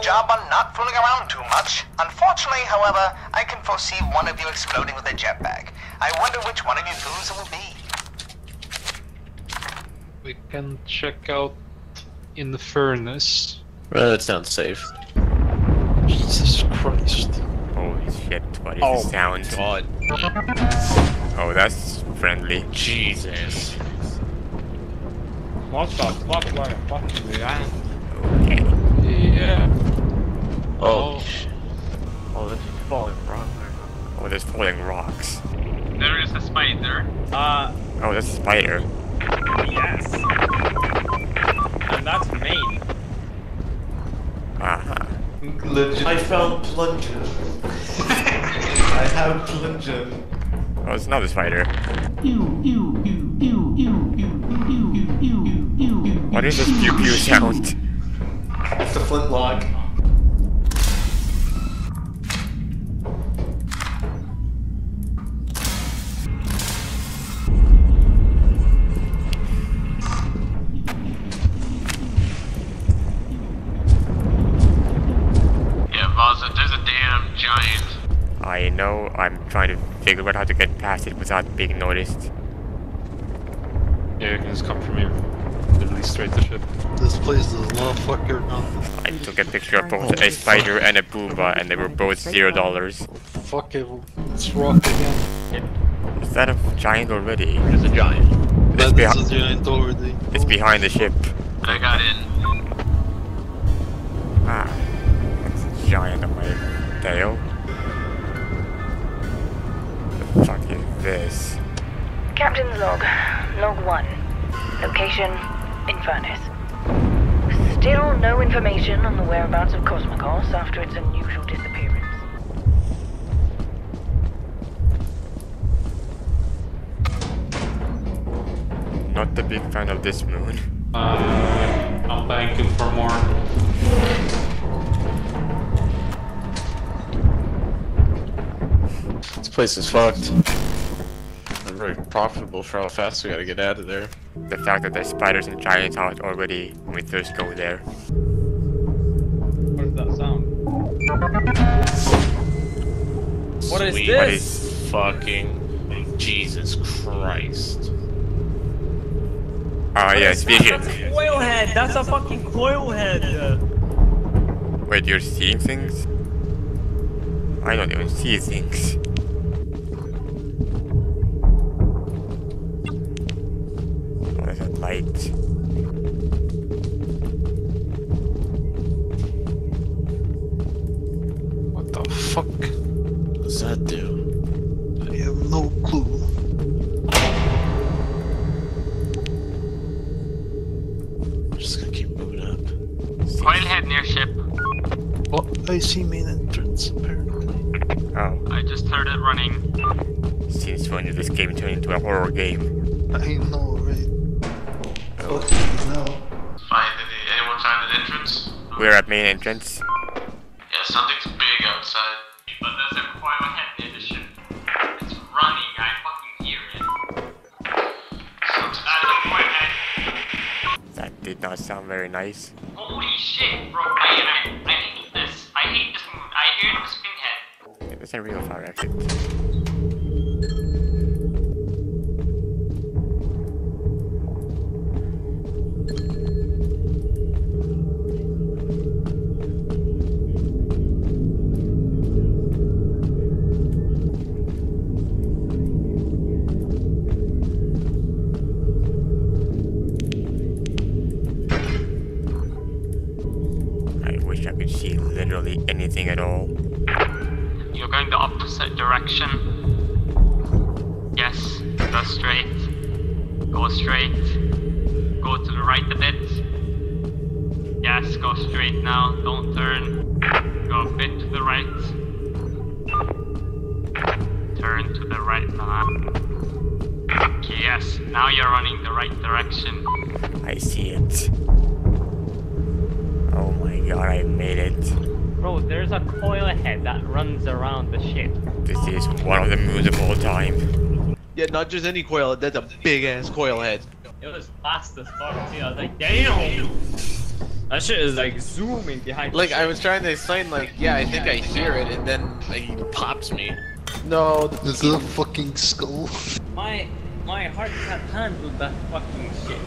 good job on not fooling around too much. Unfortunately, however, I can foresee one of you exploding with a jetpack. I wonder which one of you fools it will be. We can check out Infernis. Well, that sounds safe. Jesus Christ. Holy shit, what is Oh the sound? God. Oh, that's friendly. Jesus. What the fuck was fucking that? Okay. Yeah. Oh, there's a spider. yes. And that's main. Aha. Legit. I found plunger. I have plunger. Oh, it's another spider. What is this pew pew sound? It's a flintlock. I know I'm trying to figure out how to get past it without being noticed. Yeah, you can just come from here. Literally straight to ship. This place does not fuck around. I took a picture of both a spider and a booba and they were both zero dollars. Fuck it, let's rock again. Is that a giant already? There's a giant. It's, That behi- is a giant already. it's behind the ship. I got in. Ah, that's a giant on my tail. This? Captain's log, log one. Location, Infernis. Still no information on the whereabouts of Cosmocos after its unusual disappearance. Not a big fan of this moon. Uh, I'm banking for more. This place is fucked. Not very profitable for how fast we gotta get out of there. The fact that there's spiders and giants out already when we first go there. What is that sound? What is Sweet this? Fucking Jesus Christ. Ah yes, vision. That's a coil head. That's a fucking coil head. Uh, Wait, you're seeing things? I don't even see things. There's a light. What the fuck? What does that do? I have no clue. I'm just gonna keep moving up. Coil head near ship. Oh, I see main entrance apparently. Oh, I just heard it running. since when did this game turn into a horror game? I know, right? Oh, no. Fine, did anyone find an entrance? We're at main entrance. Yeah, something's big outside. But there's a coil head near the ship. It's running, I fucking hear it. Something's. That did not sound very nice. Holy shit, bro. I, I, I hate this. I hate this moon. I hear the spin head. Yeah, There's a real fire exit. Wish I could see literally anything at all. You're going the opposite direction. Yes, go straight. Go straight. Go to the right a bit. Yes, go straight now. Don't turn. Go a bit to the right. Turn to the right now. Okay, yes, now you're running the right direction. I see it. I made it. Bro, there's a coil head that runs around the ship. This is one of the moves of all time. Yeah, not just any coil that's a big ass coil head. It was fast as fuck too, I was like, damn! That shit is like zooming behind Like, I was trying to explain, like, yeah, I think I hear it, and then like, he pops me. No, this is a fucking skull. My my heart can't handle that fucking shit.